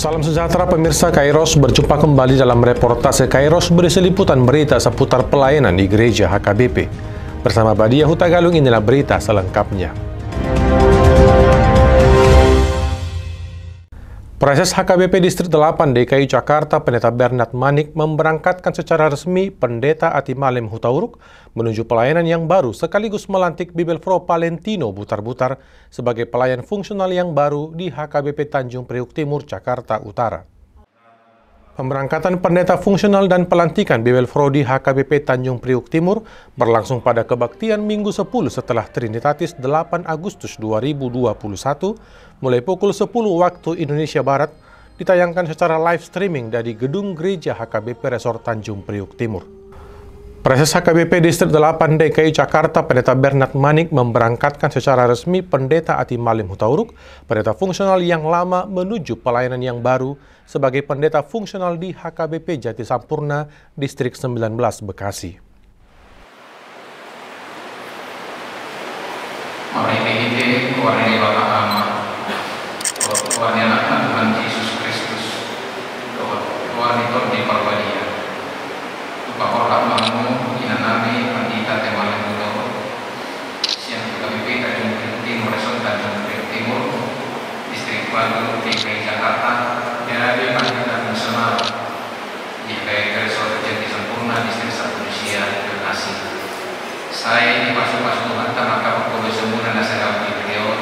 Salam sejahtera pemirsa Kairos, berjumpa kembali dalam reportase Kairos berisi liputan berita seputar pelayanan di gereja HKBP. Bersama Badia Hutagalung inilah berita selengkapnya. Proses HKBP Distrik 8 DKI Jakarta Pendeta Bernard Manik memberangkatkan secara resmi Pendeta Ati Malem Hutauruk menuju pelayanan yang baru sekaligus melantik Bibel Pro Palentino Butar-Butar sebagai pelayan fungsional yang baru di HKBP Tanjung Priuk Timur, Jakarta Utara. Pemberangkatan pendeta fungsional dan pelantikan Bibel Frodi HKBP Tanjung Priuk Timur berlangsung pada kebaktian Minggu 10 setelah Trinitatis 8 Agustus 2021 mulai pukul 10 waktu Indonesia Barat ditayangkan secara live streaming dari gedung gereja HKBP Resort Tanjung Priuk Timur. Proses HKBP Distrik 8 DKI Jakarta Pendeta Bernard Manik memberangkatkan secara resmi Pendeta Ati Malim Hutauruk, pendeta fungsional yang lama menuju pelayanan yang baru sebagai pendeta fungsional di HKBP Jati Sampurna, Distrik 19 Bekasi. Dari Tuhan Tuhan Yesus Kristus, Tuhan itu di Bapak inanami pandita temale mudo siang kami beta jumpa timur Sultan Jumpa Timur Batu DKI Jakarta jadi pandita nasional DKI Resort Jati Sempurna Indonesia Bekasi saya di masuk-masuk Tuhan maka berkumpul sempurna nasihat di beliau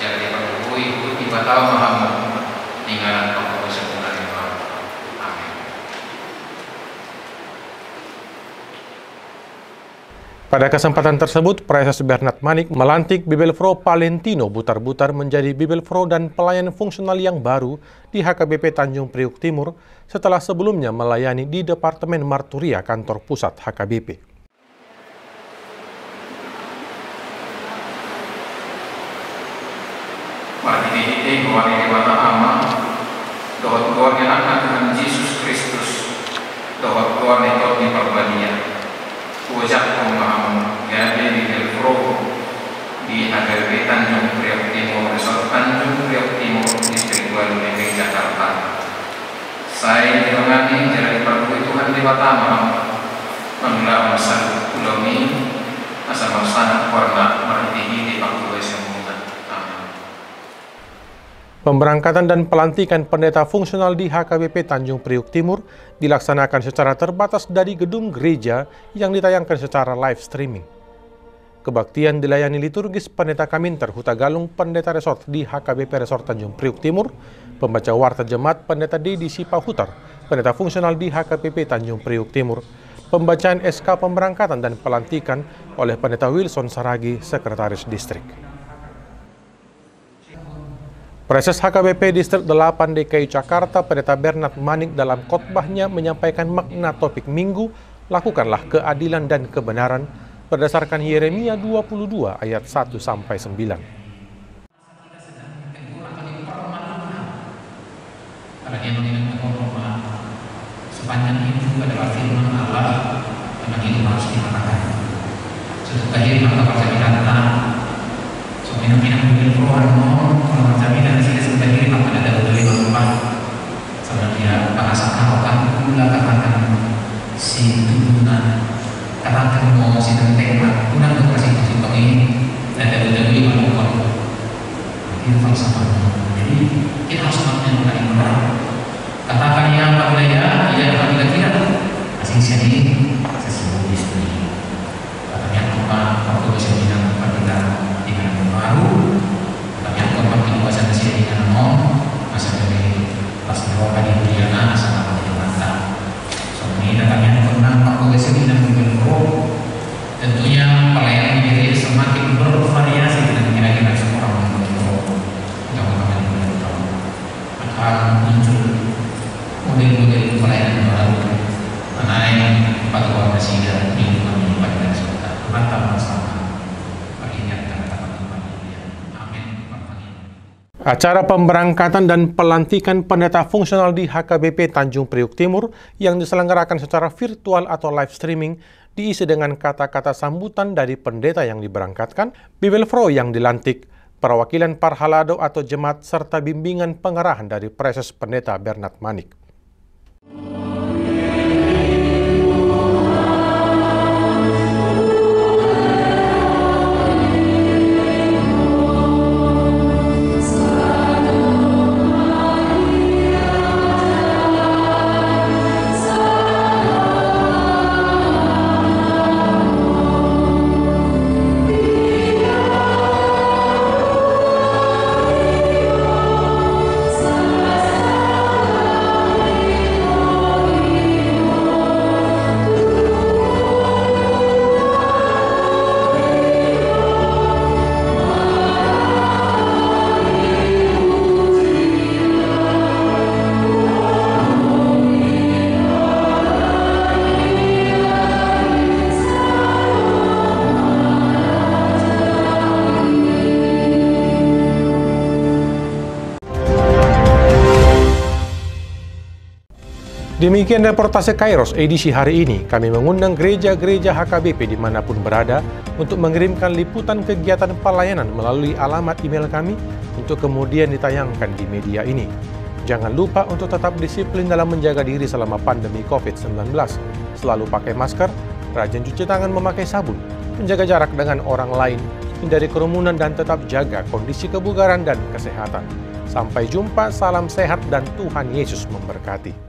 jadi perlu ikuti batal mahamu tinggalan Pada kesempatan tersebut, Proses Bernard Manik melantik Bibelfro Palentino Butar-Butar menjadi Bibelfro dan pelayan fungsional yang baru di HKBP Tanjung Priuk Timur setelah sebelumnya melayani di Departemen Marturia Kantor Pusat HKBP. Yesus Kristus, Tuhan di perbandingan Ujak pemahaman Gabi di Pro di HGB Tanjung Priok Timur Resort Tanjung Priok Timur Distrik Walu DKI Jakarta saya dilengani dari Prabu Tuhan di Batama Mengelar masa Pulomi Asal Masana Warna Mertihi di Paktu Semua Pemberangkatan dan pelantikan pendeta fungsional di HKBP Tanjung Priuk Timur dilaksanakan secara terbatas dari gedung gereja yang ditayangkan secara live streaming. Kebaktian dilayani liturgis Pendeta Kaminter Huta Galung Pendeta Resort di HKBP Resort Tanjung Priuk Timur, pembaca warta jemaat Pendeta Dedi Sipahutar, Pendeta fungsional di HKBP Tanjung Priuk Timur, pembacaan SK pemberangkatan dan pelantikan oleh Pendeta Wilson Saragi, Sekretaris Distrik. Proses HKBP Distrik 8 DKI Jakarta Pendeta Bernard Manik dalam khotbahnya menyampaikan makna topik minggu lakukanlah keadilan dan kebenaran berdasarkan Yeremia 22 ayat 1 sampai 9. sepanjang itu adalah firman Allah itu harus dikatakan. Sesudah minum-minum mungkin keluar kalau jaminan sih ada lima empat sebenarnya bahasa gula katakan si turunan katakan mau si tenteng kurang tuh kasih ini. Ada ada itu falsafah jadi kita harus yang benar. Katakan yang apa ya ya apa kira-kira asing sini sesungguhnya istri katanya apa waktu bisa bilang kita dengan yang baru. Tentunya pelayanan diri semakin bervariasi dengan kira-kira seorang yang akan muncul model-model Acara pemberangkatan dan pelantikan pendeta fungsional di HKBP Tanjung Priuk Timur yang diselenggarakan secara virtual atau live streaming diisi dengan kata-kata sambutan dari pendeta yang diberangkatkan, Bibel Fro yang dilantik, perwakilan Parhalado atau jemaat serta bimbingan pengarahan dari Preses Pendeta Bernard Manik. Demikian reportase Kairos edisi hari ini. Kami mengundang gereja-gereja HKBP di mana pun berada untuk mengirimkan liputan kegiatan pelayanan melalui alamat email kami untuk kemudian ditayangkan di media ini. Jangan lupa untuk tetap disiplin dalam menjaga diri selama pandemi COVID-19. Selalu pakai masker, rajin cuci tangan memakai sabun, menjaga jarak dengan orang lain, hindari kerumunan dan tetap jaga kondisi kebugaran dan kesehatan. Sampai jumpa, salam sehat dan Tuhan Yesus memberkati.